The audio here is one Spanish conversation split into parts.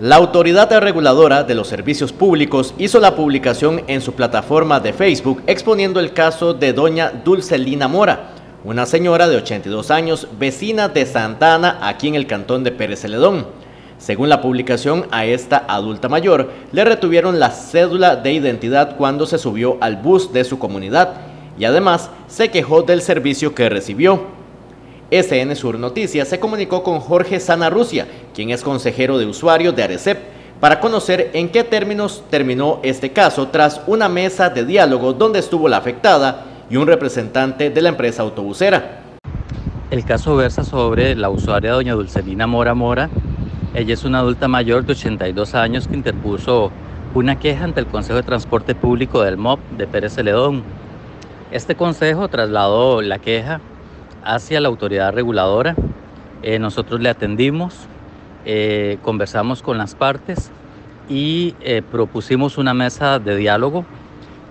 La autoridad reguladora de los servicios públicos hizo la publicación en su plataforma de Facebook exponiendo el caso de doña Dulcelina Mora, una señora de 82 años, vecina de Santa Ana, aquí en el cantón de Pérez Celedón. Según la publicación, a esta adulta mayor le retuvieron la cédula de identidad cuando se subió al bus de su comunidad y además se quejó del servicio que recibió. SN Sur Noticias se comunicó con Jorge Sanarrucia, quien es consejero de usuario de Arecep, para conocer en qué términos terminó este caso tras una mesa de diálogo donde estuvo la afectada y un representante de la empresa autobusera. El caso versa sobre la usuaria doña Dulcelina Mora Mora. Ella es una adulta mayor de 82 años que interpuso una queja ante el Consejo de Transporte Público del MOP de Pérez Celedón. Este consejo trasladó la queja hacia la autoridad reguladora. Eh, nosotros le atendimos, eh, conversamos con las partes y eh, propusimos una mesa de diálogo.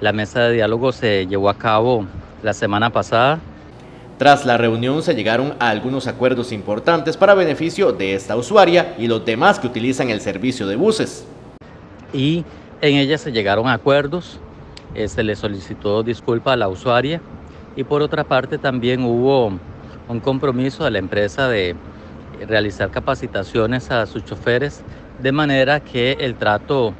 La mesa de diálogo se llevó a cabo la semana pasada. Tras la reunión se llegaron a algunos acuerdos importantes para beneficio de esta usuaria y los demás que utilizan el servicio de buses. Y en ella se llegaron a acuerdos, se le solicitó disculpa a la usuaria, y por otra parte también hubo un compromiso de la empresa de realizar capacitaciones a sus choferes de manera que el trato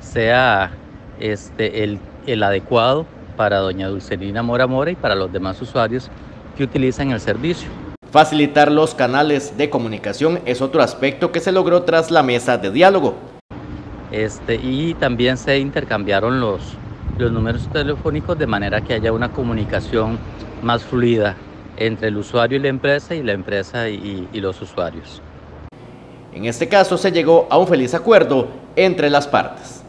sea este, el, el adecuado para doña Dulcelina Mora Mora y para los demás usuarios que utilizan el servicio. Facilitar los canales de comunicación es otro aspecto que se logró tras la mesa de diálogo. Este, y también se intercambiaron los, los números telefónicos de manera que haya una comunicación más fluida entre el usuario y la empresa y la empresa y, los usuarios. En este caso se llegó a un feliz acuerdo entre las partes.